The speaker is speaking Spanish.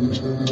Gracias.